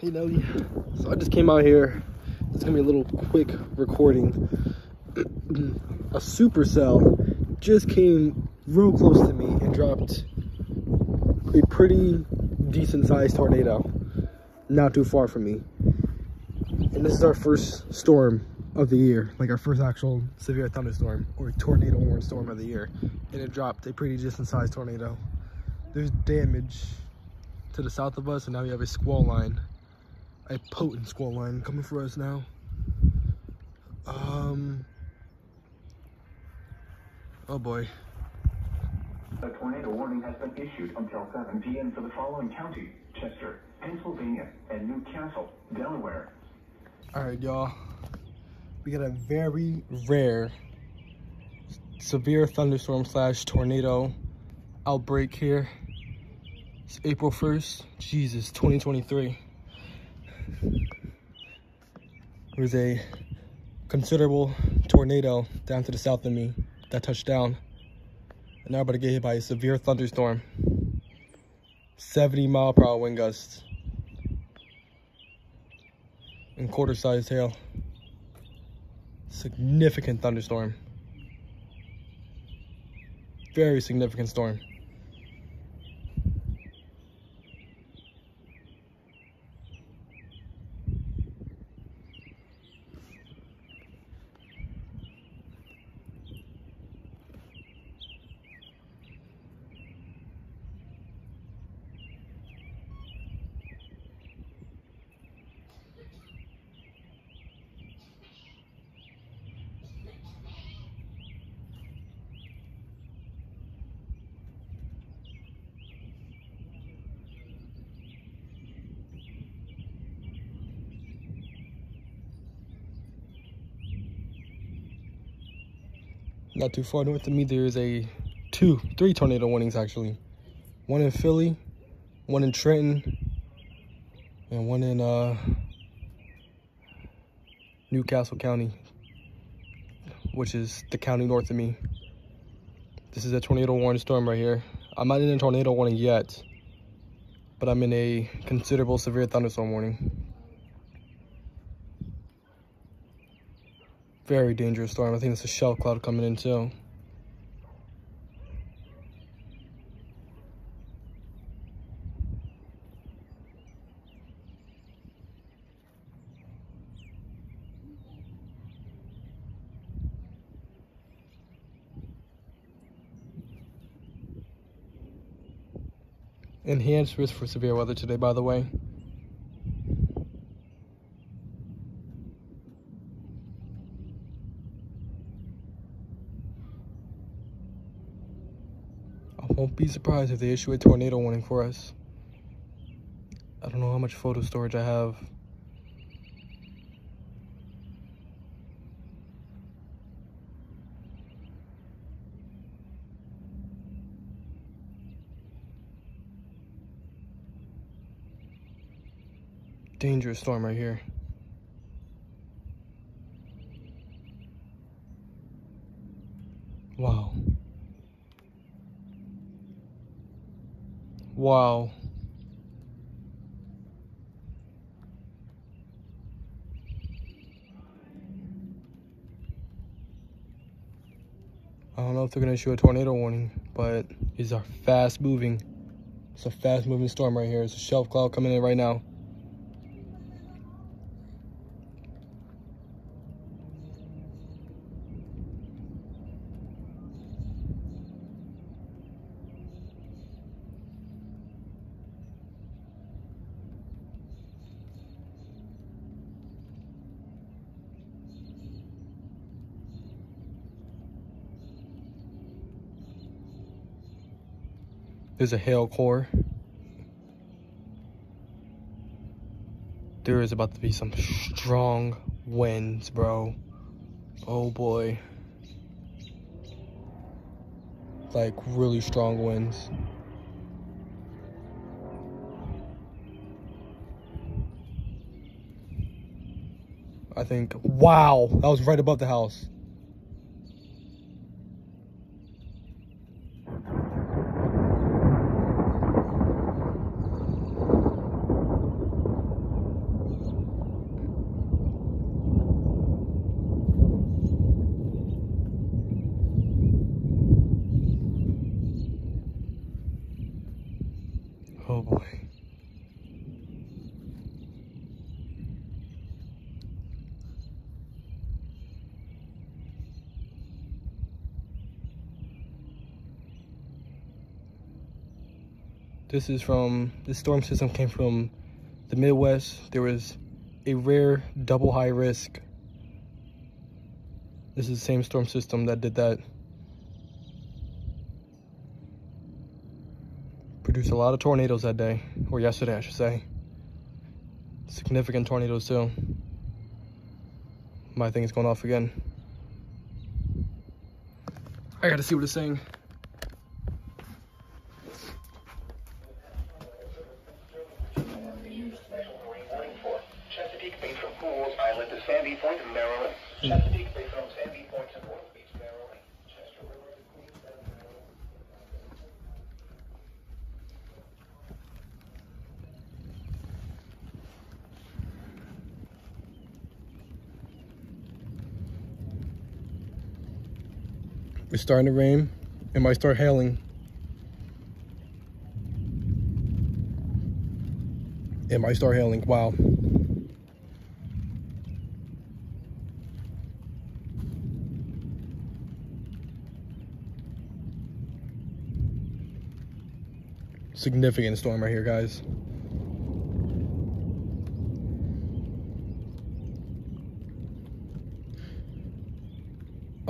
Hey Nelly. So I just came out here. It's gonna be a little quick recording. a supercell just came real close to me and dropped a pretty decent sized tornado not too far from me. And this is our first storm of the year, like our first actual severe thunderstorm or tornado warning storm of the year. And it dropped a pretty decent sized tornado. There's damage to the south of us, and now we have a squall line, a potent squall line coming for us now. Um, oh boy. A tornado warning has been issued until 7 p.m. for the following counties, Chester, Pennsylvania, and New Castle, Delaware. All right, y'all. We got a very rare severe thunderstorm slash tornado outbreak here. It's April 1st, Jesus, 2023. There's a considerable tornado down to the south of me that touched down. And now I'm about to get hit by a severe thunderstorm. 70 mile per hour wind gusts. And quarter sized hail. Significant thunderstorm. Very significant storm. Not too far north of me, there is a two, three tornado warnings actually. One in Philly, one in Trenton, and one in uh, New Castle County, which is the county north of me. This is a tornado warning storm right here. I'm not in a tornado warning yet, but I'm in a considerable severe thunderstorm warning. Very dangerous storm. I think it's a shelf cloud coming in too. Enhanced risk for severe weather today, by the way. I won't be surprised if they issue a tornado warning for us. I don't know how much photo storage I have. Dangerous storm right here. Wow. Wow. I don't know if they're gonna issue a tornado warning, but these are fast moving. It's a fast moving storm right here. It's a shelf cloud coming in right now. There's a hail core. There is about to be some strong winds, bro. Oh boy. Like really strong winds. I think, wow, that was right above the house. Oh boy. This is from, this storm system came from the Midwest. There was a rare double high risk. This is the same storm system that did that. Produced a lot of tornadoes that day, or yesterday, I should say. Significant tornadoes too. My thing is going off again. I gotta see what it's saying. Chesapeake Bay from Pooles Island to Sandy Point, Maryland. Chesapeake Bay from Sandy Point to North Beach, Maryland. Chester River to Queenstown, Maryland. It's starting to rain. It might start hailing. It might start hailing. Wow. Significant storm right here, guys.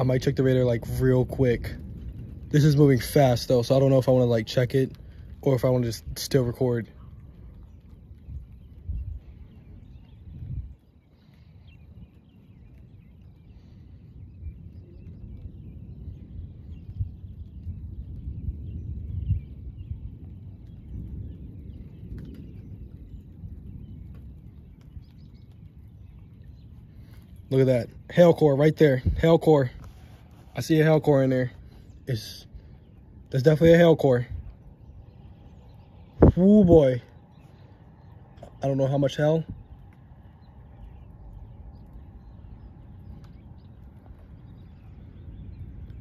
I might check the radar like real quick. This is moving fast though, so I don't know if I want to like check it or if I want to just still record. Look at that. Hail core right there. Hail core. I see a hail core in there. It's that's definitely a hail core. Oh boy. I don't know how much hell.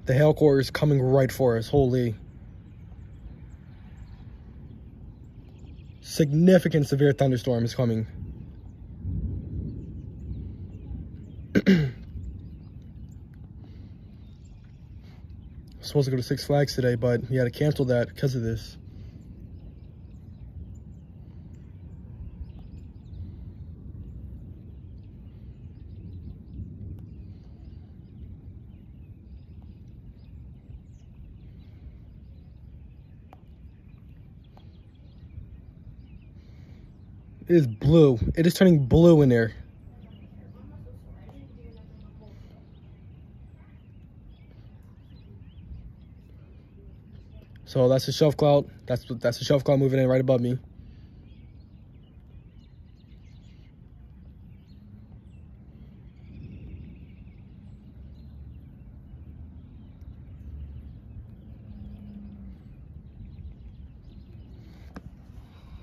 The hail core is coming right for us. Holy. Significant severe thunderstorm is coming. Supposed to go to Six Flags today, but he had to cancel that because of this. It is blue. It is turning blue in there. So that's the shelf cloud. That's that's the shelf cloud moving in right above me.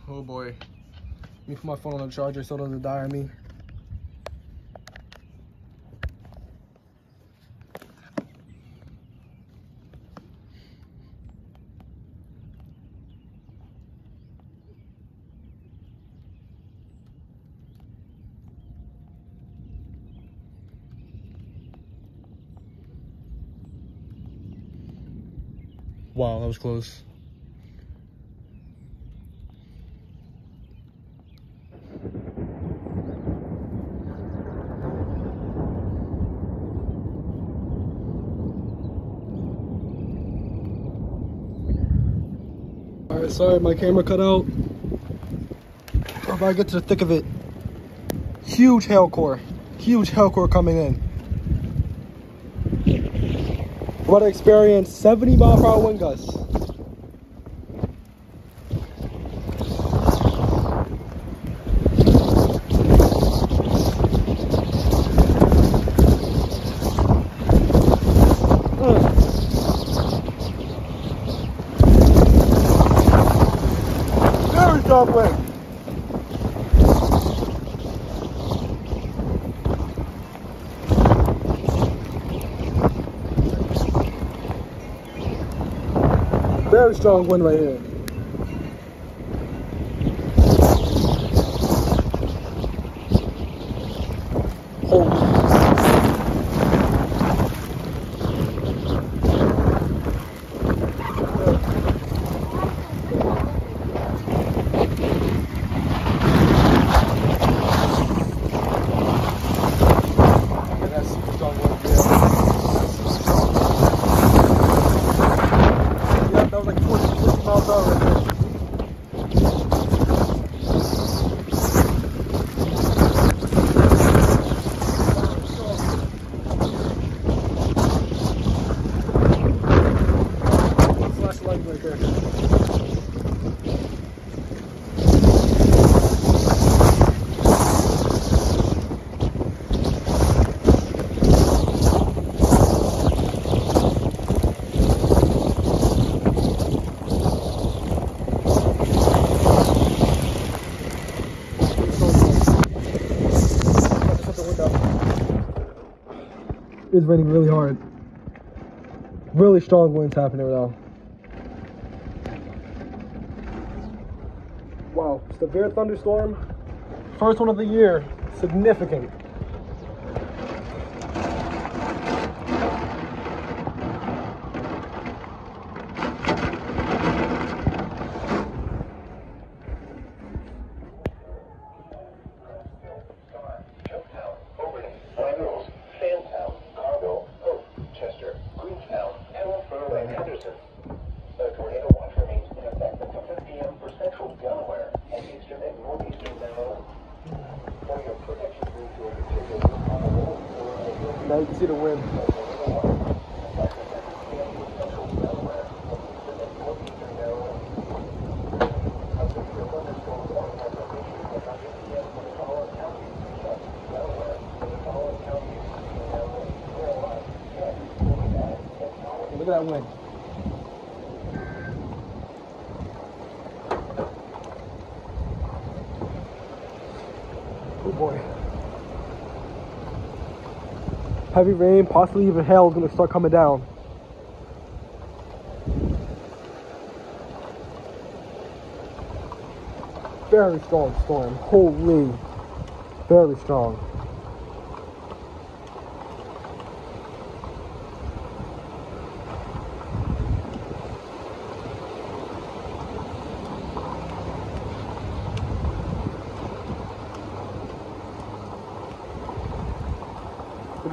Oh boy. Me put my phone on the charger so it doesn't die on me. Wow, that was close. All right, sorry, my camera cut out. If I get to the thick of it, huge hail core, huge hail core coming in. We're about to experience 70 mile per hour wind gusts. Very strong wind right here. It's raining really hard. Really strong winds happening right now. Wow, severe thunderstorm. First one of the year. Significant. You can see the wind. Look at that wind. Oh boy. Heavy rain, possibly even hail is gonna start coming down. Very strong storm. Holy. Very strong.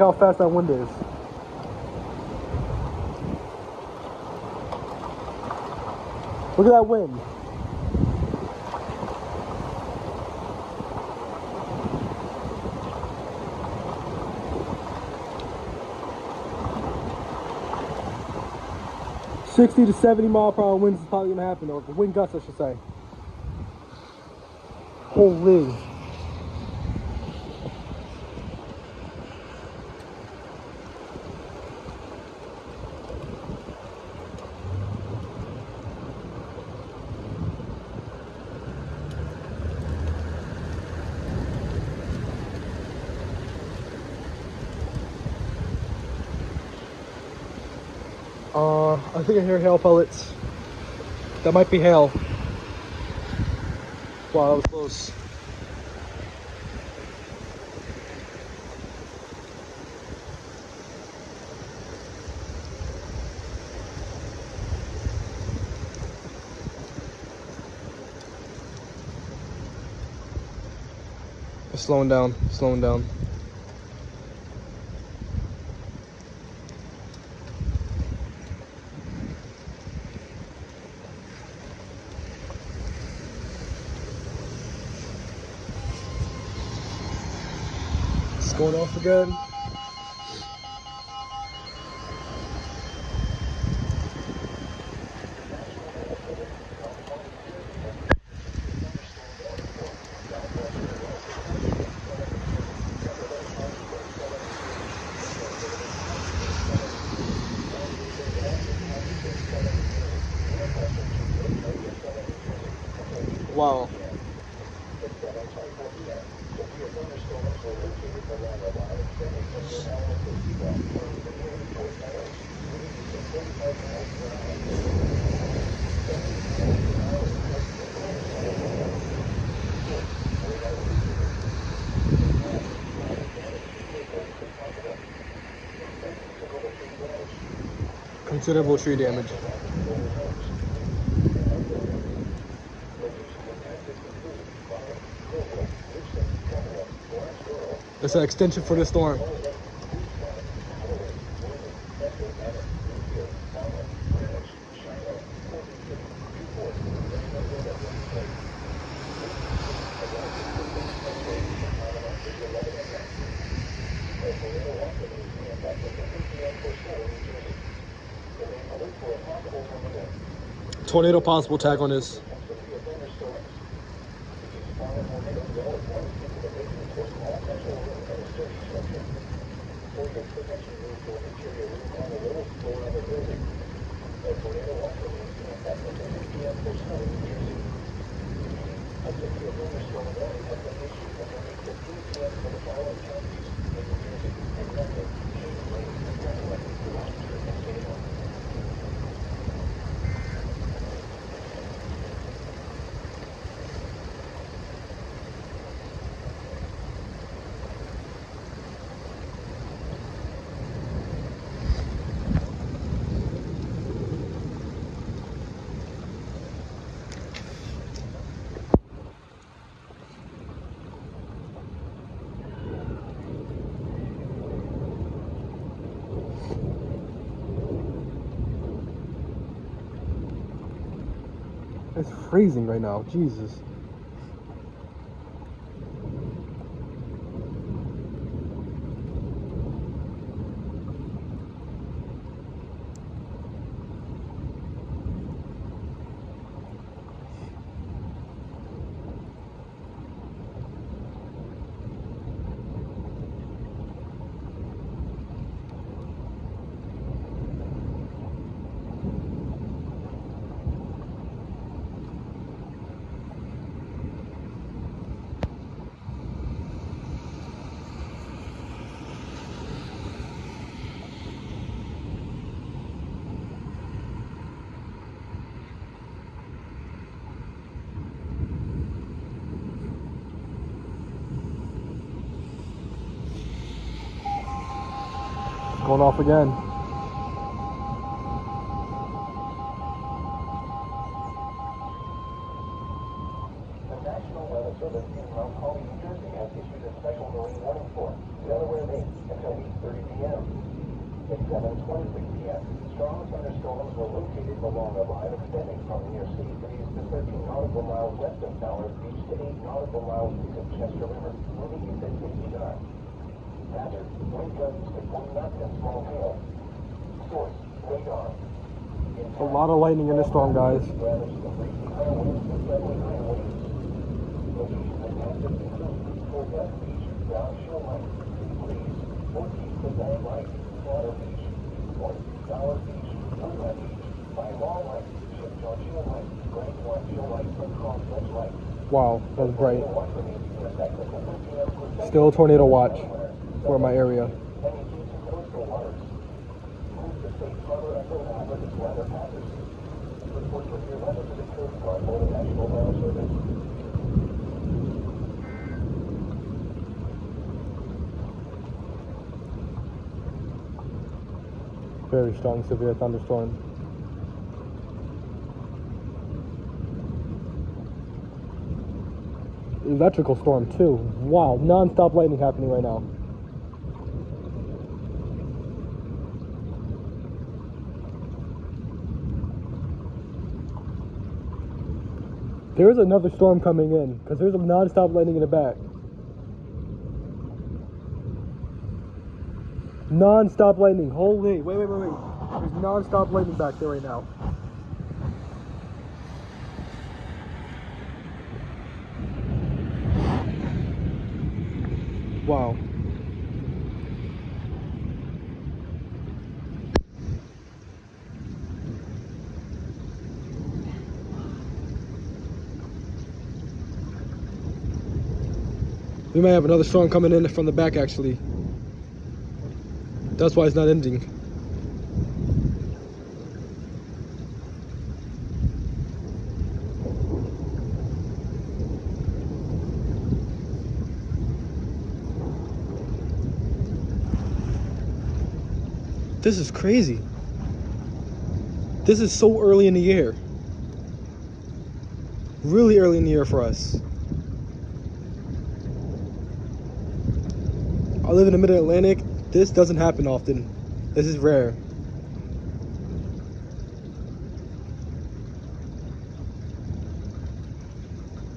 How fast that wind is. Look at that wind. Sixty to seventy mile per hour winds is probably gonna happen, or wind gusts, I should say. Holy. Uh, I think I hear hail pellets. That might be hail. Wow, that was close. Slowing down, slowing down. Going off again. Wow. Considerable tree damage. It's an extension for the storm. Tornado possible tag on this. Freezing right now. Jesus. Going off again. The National Weather Service in Mount Holly, New Jersey has issued a special marine warning for Delaware Bay until 8.30 p.m. At 7.26 p.m., strong thunderstorms were located along a line extending from near City Breeze to 13 nautical miles west of Fowler's Beach to 8 nautical miles east of Chester River, moving east at 60 knots. Hazard, wind gusts to 40 knots small hail. Source, radar. A lot of lightning in this storm, guys. Ravaged the freezing high winds to suddenly high winds. Locations and hazards include Fort West Beach, Brown Shoreline, City Breeze, 14th to Van Light, Water Beach, Point, Dollar Beach, Woodland Beach, By Law Light, Shipjaw Shoreline, Grand One Shoreline, and Crossroads Light. Wow, that was bright. Watch remains in effect until 10 p.m. for Still a tornado watch for my area. Very strong, severe thunderstorm. Electrical storm too. Wow, non-stop lightning happening right now. There's another storm coming in because there's a non-stop lightning in the back. Non-stop lightning. Holy, wait, wait, wait, wait. There's non-stop lightning back there right now. Wow. We may have another storm coming in from the back actually. That's why it's not ending. This is crazy. This is so early in the year. Really early in the year for us. Live in the mid Atlantic. This doesn't happen often. This is rare.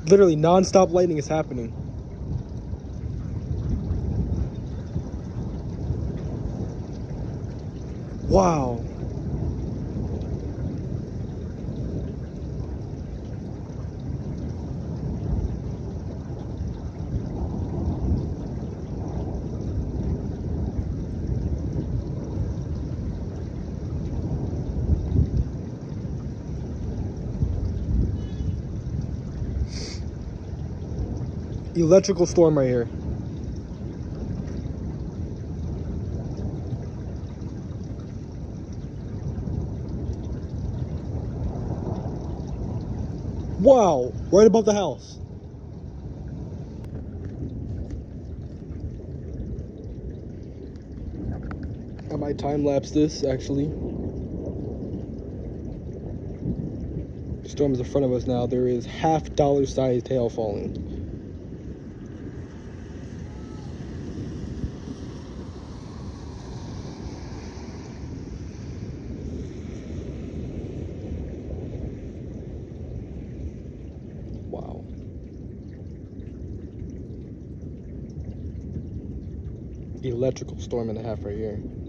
Literally non-stop lightning is happening. Wow. Electrical storm right here. Wow, right above the house. I might time lapse this actually. Storm is in front of us now. There is half dollar sized hail falling. Electrical storm and a half right here.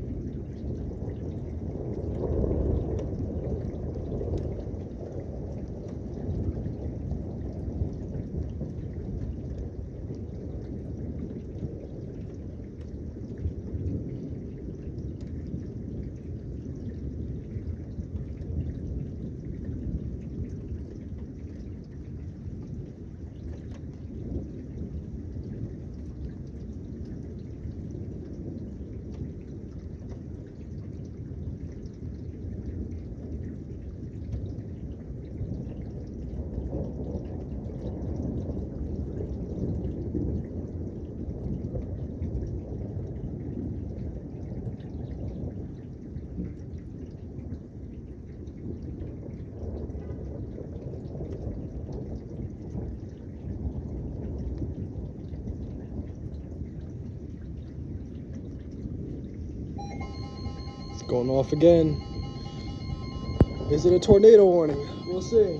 Going off again. Is it a tornado warning? We'll see. A.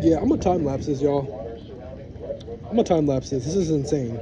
Yeah, I'm gonna time lapse this, y'all. I'm gonna time lapse this. This is insane.